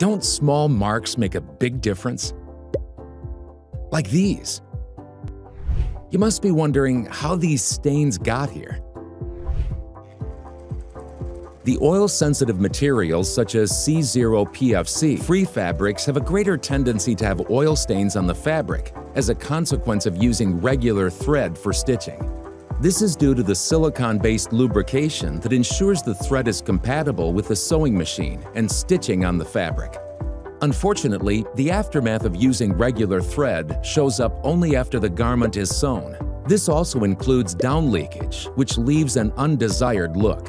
Don't small marks make a big difference? Like these. You must be wondering how these stains got here. The oil-sensitive materials such as C0 PFC free fabrics have a greater tendency to have oil stains on the fabric as a consequence of using regular thread for stitching. This is due to the silicone-based lubrication that ensures the thread is compatible with the sewing machine and stitching on the fabric. Unfortunately, the aftermath of using regular thread shows up only after the garment is sewn. This also includes down leakage, which leaves an undesired look.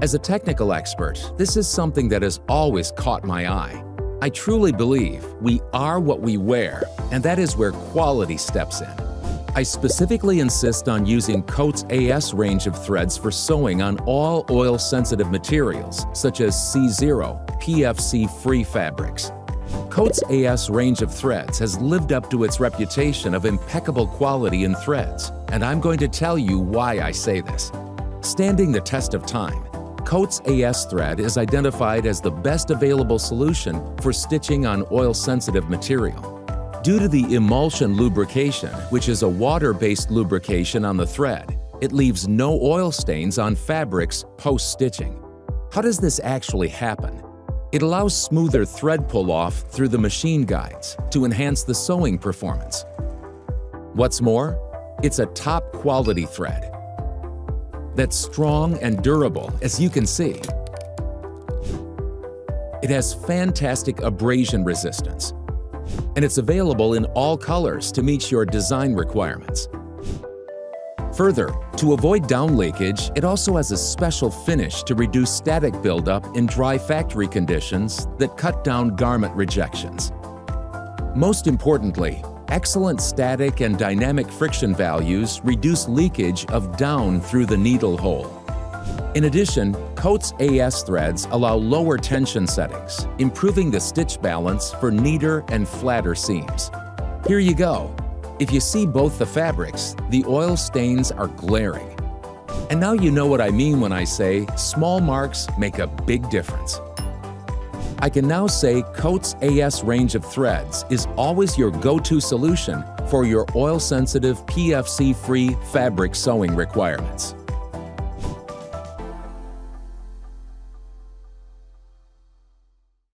As a technical expert, this is something that has always caught my eye. I truly believe we are what we wear, and that is where quality steps in. I specifically insist on using Coats AS range of threads for sewing on all oil-sensitive materials, such as C0, PFC-free fabrics. Coats AS range of threads has lived up to its reputation of impeccable quality in threads, and I'm going to tell you why I say this. Standing the test of time, Coats AS thread is identified as the best available solution for stitching on oil-sensitive material. Due to the emulsion lubrication, which is a water-based lubrication on the thread, it leaves no oil stains on fabrics post-stitching. How does this actually happen? It allows smoother thread pull-off through the machine guides to enhance the sewing performance. What's more, it's a top-quality thread that's strong and durable, as you can see. It has fantastic abrasion resistance, and it's available in all colors to meet your design requirements. Further, to avoid down leakage, it also has a special finish to reduce static buildup in dry factory conditions that cut down garment rejections. Most importantly, Excellent static and dynamic friction values reduce leakage of down through the needle hole. In addition, Coats AS threads allow lower tension settings, improving the stitch balance for neater and flatter seams. Here you go. If you see both the fabrics, the oil stains are glaring. And now you know what I mean when I say small marks make a big difference. I can now say Coats AS range of threads is always your go-to solution for your oil-sensitive PFC-free fabric sewing requirements.